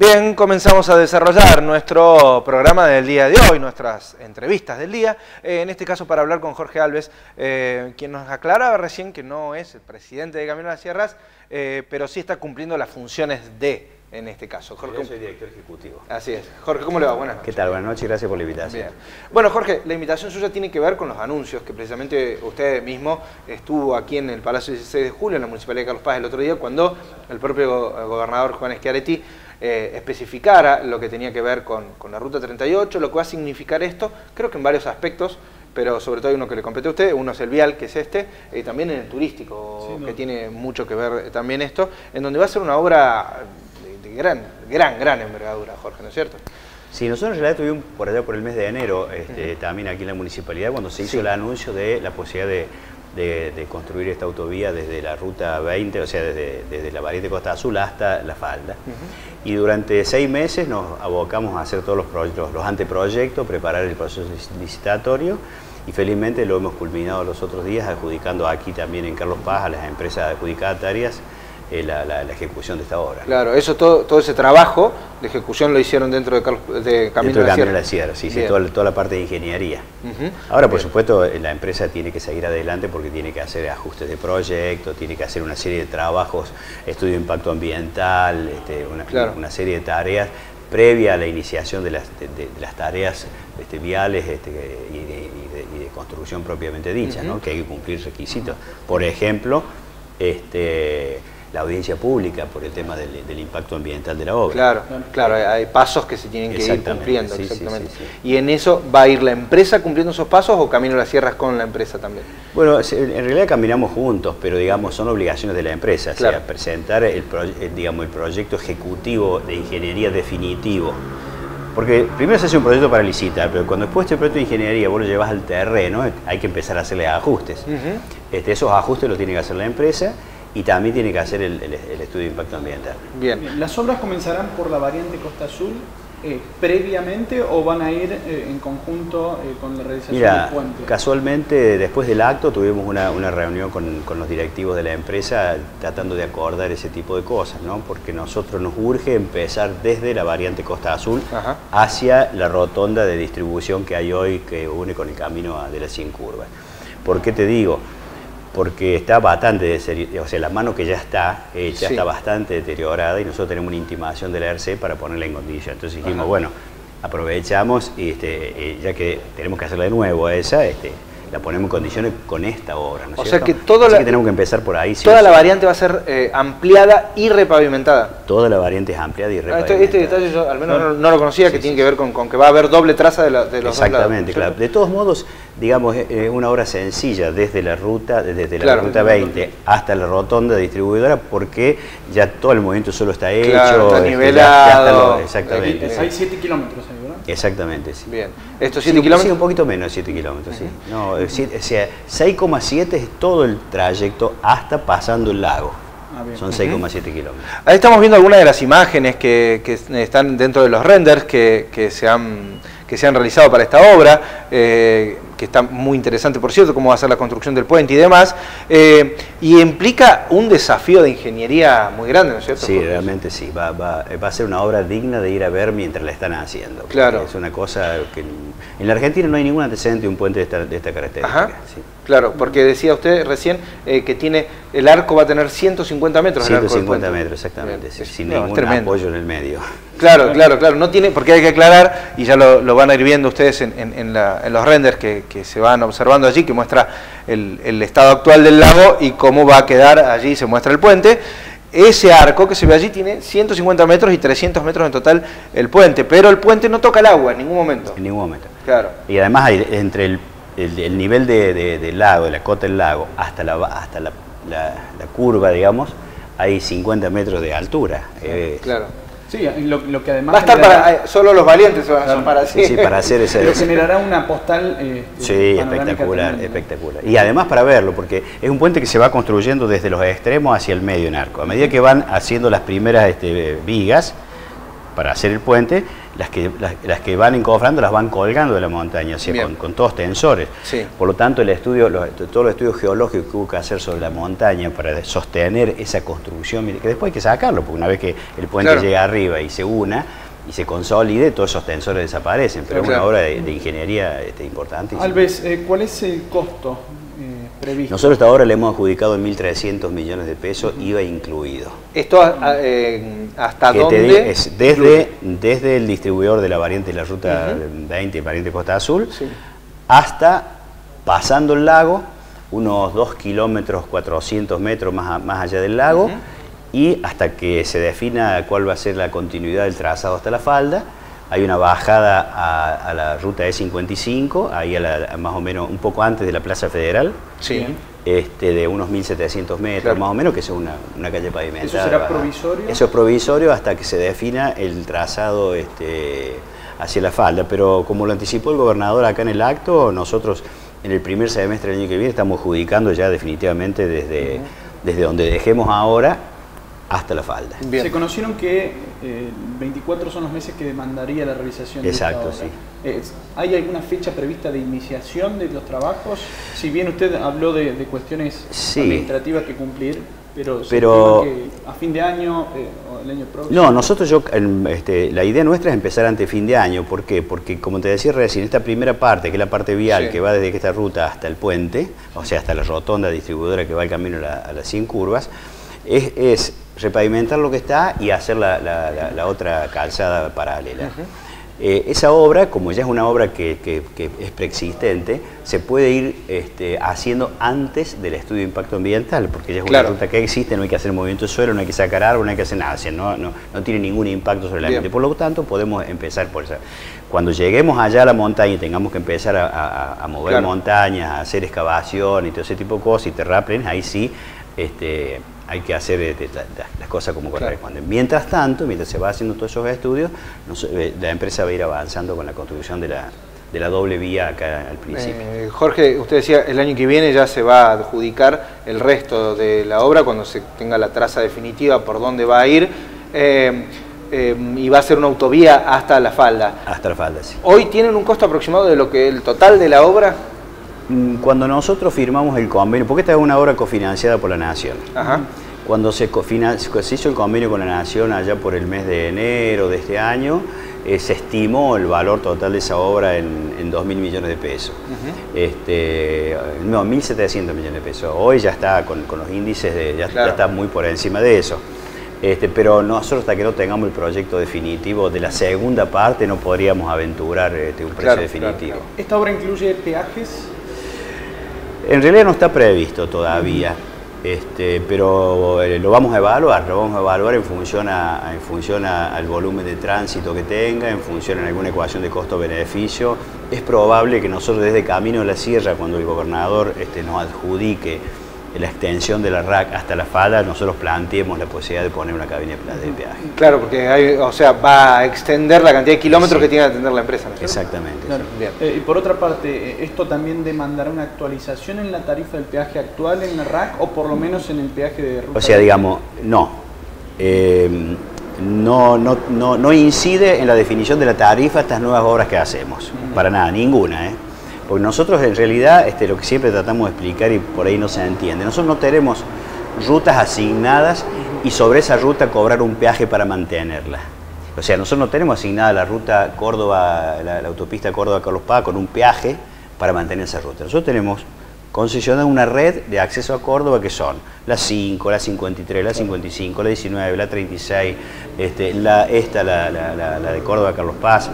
Bien, comenzamos a desarrollar nuestro programa del día de hoy, nuestras entrevistas del día, eh, en este caso para hablar con Jorge Alves, eh, quien nos aclaraba recién que no es el presidente de Camino de las Sierras, eh, pero sí está cumpliendo las funciones de, en este caso. Jorge, Yo soy director ejecutivo. Así es. Jorge, ¿cómo le va? Buenas noches. ¿Qué tal? Buenas noches, gracias por la invitación. Bien. Bueno, Jorge, la invitación suya tiene que ver con los anuncios, que precisamente usted mismo estuvo aquí en el Palacio 16 de Julio, en la Municipalidad de Carlos Paz, el otro día, cuando el propio gobernador Juan Schiaretti eh, especificara lo que tenía que ver con, la Ruta 38, lo que va a significar esto, creo que en varios aspectos, pero sobre todo hay uno que le compete a usted, uno es el vial, que es este, y también en el turístico, que tiene mucho que ver también esto, en donde va a ser una obra de, gran, gran, gran envergadura, Jorge, ¿no es cierto? Sí, nosotros en realidad tuvimos por allá por el mes de enero, este, también aquí en la municipalidad, cuando se hizo el anuncio de la posibilidad de de, construir esta autovía desde la ruta 20, o sea, desde, desde la variante Costa Azul hasta La Falda. Y durante seis meses nos abocamos a hacer todos los, proyectos, los anteproyectos, preparar el proceso licitatorio y felizmente lo hemos culminado los otros días adjudicando aquí también en Carlos Paz a las empresas adjudicatarias eh, la, ejecución de esta obra. Claro, eso todo, todo ese trabajo de ejecución lo hicieron dentro de, de Camino de la Camino de la Sierra, sí, sí toda, toda, la parte de ingeniería. Ahora, por supuesto, la empresa tiene que seguir adelante porque tiene que hacer ajustes de proyecto, tiene que hacer una serie de trabajos, estudio de impacto ambiental, este, una, serie de tareas previa a la iniciación de las, de, las tareas este, viales este, y, de, construcción propiamente dicha, ¿no? que hay que cumplir requisitos. Por ejemplo, este, la audiencia pública por el tema del, impacto ambiental de la obra. Claro, claro, hay pasos que se tienen que ir cumpliendo, exactamente. ¿Y en eso va a ir la empresa cumpliendo esos pasos o Camino a las Sierras con la empresa también? Bueno, en realidad caminamos juntos, pero digamos son obligaciones de la empresa, o sea, presentar el, digamos, el proyecto ejecutivo de ingeniería definitivo. Porque primero se hace un proyecto para licitar, pero cuando después este proyecto de ingeniería vos lo llevas al terreno, hay que empezar a hacerle ajustes. este, esos ajustes los tiene que hacer la empresa y también tiene que hacer el, estudio de impacto ambiental. Bien. ¿Las obras comenzarán por la variante Costa Azul eh, previamente o van a ir eh, en conjunto eh, con la realización del puente? Casualmente, después del acto, tuvimos una, reunión con, los directivos de la empresa tratando de acordar ese tipo de cosas, ¿no? porque nosotros nos urge empezar desde la variante Costa Azul hacia la rotonda de distribución que hay hoy que une con el camino de las 100 curvas. ¿Por qué te digo? Porque está bastante, o sea, la mano que ya está hecha está bastante deteriorada y nosotros tenemos una intimación de la ERC para ponerla en condición. Entonces dijimos, bueno, aprovechamos y este, eh, ya que tenemos que hacerla de nuevo a esa, este, la ponemos en condiciones con esta obra. ¿no o sea que, todo Así que tenemos que empezar por ahí. toda la variante va a ser eh, ampliada y repavimentada. Toda la variante es ampliada y ah, este, este repavimentada. este, detalle yo al menos no, lo conocía, que tiene que ver con, que va a haber doble traza de, de los Exactamente, claro. De todos modos, digamos, es una obra sencilla desde la ruta, desde la ruta 20 hasta la rotonda distribuidora, porque ya todo el movimiento solo está hecho. está este, nivelado. exactamente. Hay 7 kilómetros ahí. Exactamente, sí. Bien. ¿Estos 7 kilómetros? Sí, un poquito menos de 7 kilómetros, sí. No, o sea, 6,7 es todo el trayecto hasta pasando el lago. Ah, Son 6,7 kilómetros. Ahí estamos viendo algunas de las imágenes que, que están dentro de los renders que, que, se, han, que se han realizado para esta obra. Eh, que está muy interesante, por cierto, cómo va a ser la construcción del puente y demás, eh, y implica un desafío de ingeniería muy grande, ¿no es cierto? Sí, realmente sí, va, va, va, a ser una obra digna de ir a ver mientras la están haciendo. Claro. Es una cosa que en la Argentina no hay ningún antecedente de un puente de esta, de esta característica. Claro, porque decía usted recién eh, que tiene el arco va a tener 150 metros. 150 metros, exactamente, sin ningún apoyo en el medio. Claro, claro, claro, no tiene, porque hay que aclarar, y ya lo, van a ir viendo ustedes en, los renders que, se van observando allí, que muestra el, estado actual del lago y cómo va a quedar allí, se muestra el puente. Ese arco que se ve allí tiene 150 metros y 300 metros en total el puente, pero el puente no toca el agua en ningún momento. En ningún momento. Claro. Y además hay, entre el, nivel del lago, de la cota del lago, hasta la, hasta la, curva, digamos, hay 50 metros de altura. claro. Sí, lo, que además... Va a estar para, eh, solo los valientes son para sí. Sí, para hacer ese... Pero generará una postal... Eh, sí, espectacular, espectacular. Y además para verlo, porque es un puente que se va construyendo desde los extremos hacia el medio en arco. A medida que van haciendo las primeras este, vigas, para hacer el puente, las que, las, que van encofrando las van colgando de la montaña, o sea, con, todos tensores. Por lo tanto, el estudio, todos los estudios geológicos que hubo que hacer sobre la montaña para sostener esa construcción, que después hay que sacarlo, porque una vez que el puente llega arriba y se una, y se consolide, todos esos tensores desaparecen, pero es una obra de, ingeniería este, importante. Alves, eh, ¿cuál es el costo nosotros hasta ahora le hemos adjudicado en 1.300 millones de pesos, IVA incluido. ¿Esto eh, hasta dónde? Es desde, desde el distribuidor de la variante de la ruta 20, variante Costa Azul, hasta pasando el lago, unos 2 kilómetros, 400 metros más, más allá del lago, y hasta que se defina cuál va a ser la continuidad del trazado hasta la falda, hay una bajada a, la ruta E55, ahí más o menos un poco antes de la Plaza Federal, sí. este, de unos 1.700 metros más o menos, que es una, calle pavimentada. ¿Eso será provisorio? Eso es provisorio hasta que se defina el trazado este, hacia la falda, pero como lo anticipó el gobernador acá en el acto, nosotros en el primer semestre del año que viene estamos adjudicando ya definitivamente desde, desde donde dejemos ahora hasta la falda. Se conocieron que 24 eh, son los meses que demandaría la realización Exacto, de esta obra. sí. ¿Hay alguna fecha prevista de iniciación de los trabajos? Si bien usted habló de, cuestiones administrativas que cumplir, pero, pero a fin de año eh, o el año próximo. No, nosotros yo, este, la idea nuestra es empezar ante fin de año. ¿Por qué? Porque como te decía recién, esta primera parte, que es la parte vial, que va desde esta ruta hasta el puente, o sea, hasta la rotonda distribuidora que va el camino a, las 100 curvas, es repavimentar lo que está y hacer la, otra calzada paralela. Eh, esa obra, como ya es una obra que, es preexistente, se puede ir este, haciendo antes del estudio de impacto ambiental, porque ya es una ruta que existe, no hay que hacer movimiento de suelo, no hay que sacar árbol, no hay que hacer nada, no, no, tiene ningún impacto sobre el ambiente. Por lo tanto, podemos empezar por esa. Cuando lleguemos allá a la montaña y tengamos que empezar a, mover montañas, a hacer excavación y todo ese tipo de cosas y terraplenes, ahí sí este, hay que hacer este, las cosas como corresponden. Mientras tanto, mientras se va haciendo todos esos estudios, eh, la empresa va a ir avanzando con la construcción de la, de la doble vía acá al principio. Eh, Jorge, usted decía, el año que viene ya se va a adjudicar el resto de la obra cuando se tenga la traza definitiva por dónde va a ir. Eh, y va a ser una autovía hasta la falda. Hasta la falda, sí. ¿Hoy tienen un costo aproximado de lo que el total de la obra? Mm, cuando nosotros firmamos el convenio, porque esta es una obra cofinanciada por la Nación. Cuando se, se, hizo el convenio con la Nación allá por el mes de enero de este año, eh, se estimó el valor total de esa obra en, en 2.000 millones de pesos. este, no, 1.700 millones de pesos. Hoy ya está con, los índices, de, ya, está muy por encima de eso. Este, pero nosotros hasta que no tengamos el proyecto definitivo de la segunda parte no podríamos aventurar este, un precio definitivo. ¿Esta obra incluye peajes? En realidad no está previsto todavía, este, pero eh, lo vamos a evaluar, lo vamos a evaluar en función, en función al volumen de tránsito que tenga, en función en alguna ecuación de costo-beneficio. Es probable que nosotros desde Camino de la Sierra, cuando el gobernador este, nos adjudique la extensión de la RAC hasta la falda, nosotros planteemos la posibilidad de poner una cabina de peaje. Claro, porque hay, o sea, va a extender la cantidad de kilómetros que tiene que atender la empresa. Exactamente. Eh, y por otra parte, eh, ¿esto también demandará una actualización en la tarifa del peaje actual en la RAC o por lo menos en el peaje de ruta? O sea, digamos, no. Eh, no, no, no, no, incide en la definición de la tarifa estas nuevas obras que hacemos. Para nada, ninguna. ¿eh? Porque nosotros en realidad este, lo que siempre tratamos de explicar y por ahí no se entiende, nosotros no tenemos rutas asignadas y sobre esa ruta cobrar un peaje para mantenerla. O sea, nosotros no tenemos asignada la ruta Córdoba, la, autopista Córdoba-Carlos Paz con un peaje para mantener esa ruta. Nosotros tenemos concesionada una red de acceso a Córdoba que son la 5, la 53, la 55, la 19, la 36, este, la, esta, la, la de Córdoba-Carlos Paz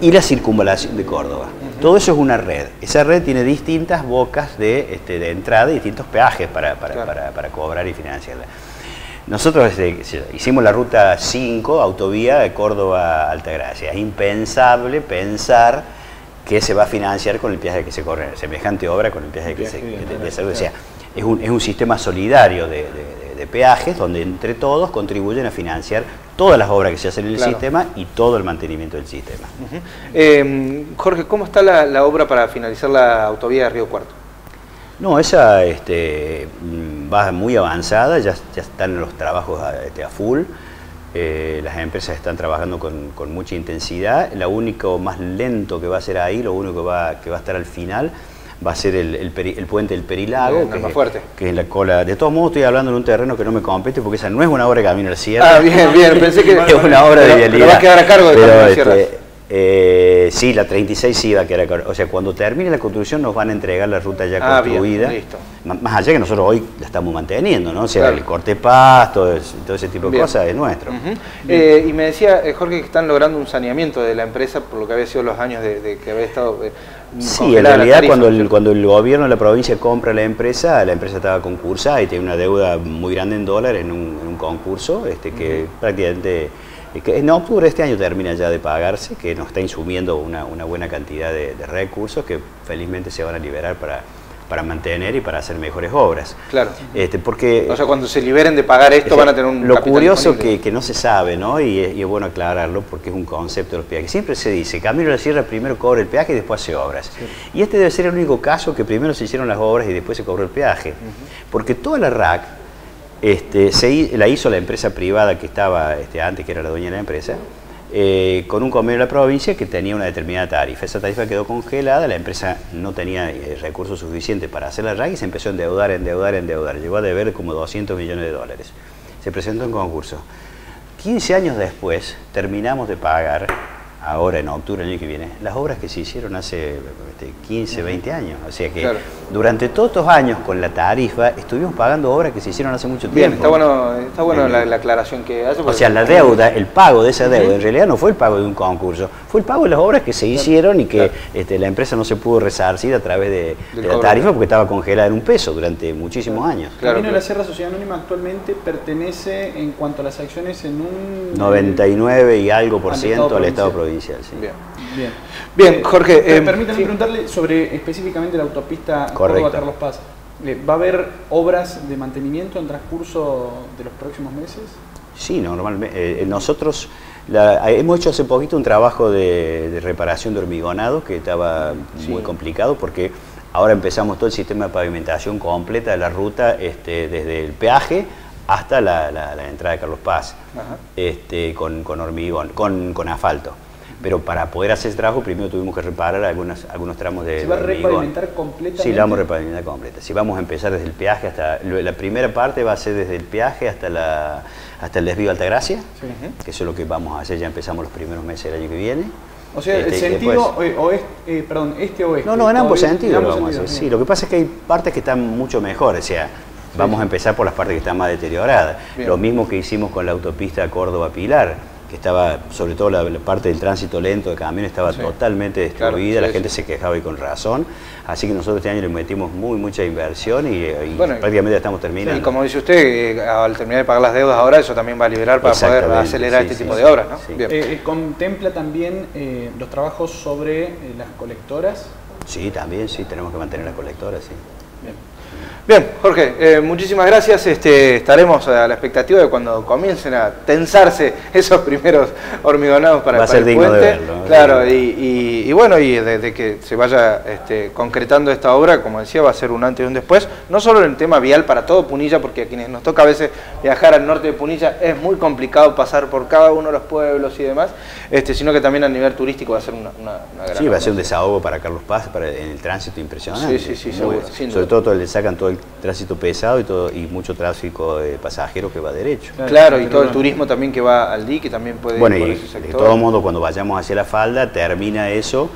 y la circunvalación de Córdoba. Todo eso es una red. Esa red tiene distintas bocas de, este, de entrada y distintos peajes para, para, cobrar y financiarla. Nosotros este, hicimos la ruta 5, autovía de Córdoba a Altagracia. Es impensable pensar que se va a financiar con el peaje que se corre, semejante obra con el peaje que, se, que, O sea, es un, es un sistema solidario de de peajes donde entre todos contribuyen a financiar todas las obras que se hacen en el sistema y todo el mantenimiento del sistema. Em, Jorge, ¿cómo está la, obra para finalizar la autovía de Río Cuarto? No, esa este, mm, va muy avanzada, ya, ya están los trabajos a, este, a full. Eh, las empresas están trabajando con, con, mucha intensidad. Lo único más lento que va a ser ahí, lo único que va, que va a estar al final, va a ser el, el, puente del Perilago, que, es, fuerte. que es la cola. De todos modos, estoy hablando en un terreno que no me compete porque esa no es una obra de camino al cierre. Ah, bien, bien, pensé que es una obra de vialidad. Pero va a quedar a cargo de camino al. Este, eh, sí, la 36 sí va a quedar. O sea, cuando termine la construcción nos van a entregar la ruta ya ah, construida. Más allá que nosotros hoy la estamos manteniendo, ¿no? O sea, el corte pasto, todo ese tipo de cosas es nuestro. Eh, y me decía, eh, Jorge, que están logrando un saneamiento de la empresa por lo que había sido los años de, que había estado. sí, en realidad cuando, el, cuando el gobierno de la provincia compra la empresa, la empresa estaba concursada y tiene una deuda muy grande en dólares en un, concurso este, que prácticamente en octubre de este año termina ya de pagarse, que nos está insumiendo una, buena cantidad de, recursos que felizmente se van a liberar para, para mantener y para hacer mejores obras. Claro. Este, porque, o sea, cuando se liberen de pagar esto van a tener un Lo curioso que, que, no se sabe, ¿no? Y es, bueno aclararlo porque es un concepto de los peajes. Siempre se dice, Camino a la Sierra primero cobra el peaje y después hace obras. Y este debe ser el único caso que primero se hicieron las obras y después se cobró el peaje. Porque toda la RAC este, se, la hizo la empresa privada que estaba este, antes, que era la dueña de la empresa, eh, con un convenio de la provincia que tenía una determinada tarifa. Esa tarifa quedó congelada, la empresa no tenía eh, recursos suficientes para hacer la RAG y se empezó a endeudar, endeudar, endeudar. Llegó a deber como 200 millones de dólares. Se presentó en concurso. 15 años después terminamos de pagar ahora en octubre del año que viene, las obras que se hicieron hace 15, este, 20 años. O sea que durante todos estos años con la tarifa estuvimos pagando obras que se hicieron hace mucho tiempo. Bien, está bueno, está bueno la, aclaración que hace. O sea, la deuda, el pago de esa deuda, en realidad no fue el pago de un concurso, fue el pago de las obras que se hicieron y que este, la empresa no se pudo resarcir a través de, la tarifa porque estaba congelada en un peso durante muchísimos años. Claro, Camino la Sierra Sociedad Anónima actualmente pertenece en cuanto a las acciones en un... 99 y algo por ciento al Estado provincial. Bien. Bien. Bien, Jorge. Eh, permítame preguntarle sobre específicamente la autopista Paz. ¿Va a haber obras de mantenimiento en transcurso de los próximos meses? Sí, normalmente. Eh, nosotros hemos hecho hace poquito un trabajo de, reparación de hormigonado que estaba muy complicado porque ahora empezamos todo el sistema de pavimentación completa de la ruta este, desde el peaje hasta la, entrada de Carlos Paz, este, con, hormigón, con asfalto. Pero para poder hacer ese trabajo primero tuvimos que reparar algunos, algunos tramos de ¿Se va a repavimentar completamente? Sí, la vamos a repavimentar completa. Si vamos a empezar desde el peaje hasta... La primera parte va a ser desde el peaje hasta la hasta el desvío Altagracia, que eso es lo que vamos a hacer, ya empezamos los primeros meses del año que viene. O sea, el este, sentido oeste, eh, perdón, este oeste. No, no, en ambos sentidos lo vamos a hacer. Sí, lo que pasa es que hay partes que están mucho mejor, o sea, vamos a empezar por las partes que están más deterioradas. Lo mismo que hicimos con la autopista Córdoba-Pilar estaba, sobre todo la, parte del tránsito lento de camiones, estaba totalmente destruida, la gente se quejaba y con razón. Así que nosotros este año le metimos muy mucha inversión y, prácticamente ya estamos terminando. Y como dice usted, eh, al terminar de pagar las deudas ahora, eso también va a liberar para poder acelerar este tipo de obras. ¿no? Eh, eh, ¿Contempla también los trabajos sobre las colectoras? Sí, también, sí, tenemos que mantener las colectoras, sí. Bien, Jorge, eh, muchísimas gracias. Este, estaremos a la expectativa de cuando comiencen a tensarse esos primeros hormigonados para, Va ser el puente. De verlo, claro, y, bueno, y desde que se vaya este, concretando esta obra, como decía, va a ser un antes y un después, no solo en el tema vial para todo Punilla, porque a quienes nos toca a veces viajar al norte de Punilla es muy complicado pasar por cada uno de los pueblos y demás, este, sino que también a nivel turístico va a ser una, gran Sí, va a ser un desahogo para Carlos Paz, para, en el tránsito impresionante. Sí, sí, sí, seguro, Sobre todo, todo le sacan todo el tránsito pesado y todo y mucho tráfico de pasajeros que va derecho. Claro, y todo el turismo también que va al dique también puede bueno, y de todo modo cuando vayamos hacia la falda termina eso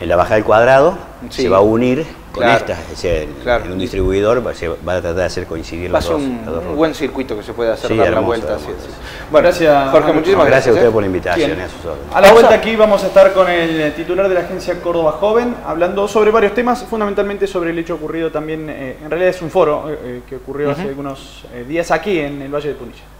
en la baja del cuadrado se va a unir con estas, en, un distribuidor se va a tratar de hacer coincidir los dos, un, buen circuito que se puede hacer dar la vuelta. Bueno, gracias, Jorge, muchísimas gracias. a ustedes por la invitación. A, la vuelta aquí vamos a estar con el titular de la agencia Córdoba Joven, hablando sobre varios temas, fundamentalmente sobre el hecho ocurrido también, eh, en realidad es un foro eh, eh, que ocurrió hace algunos días aquí en el Valle de Punilla.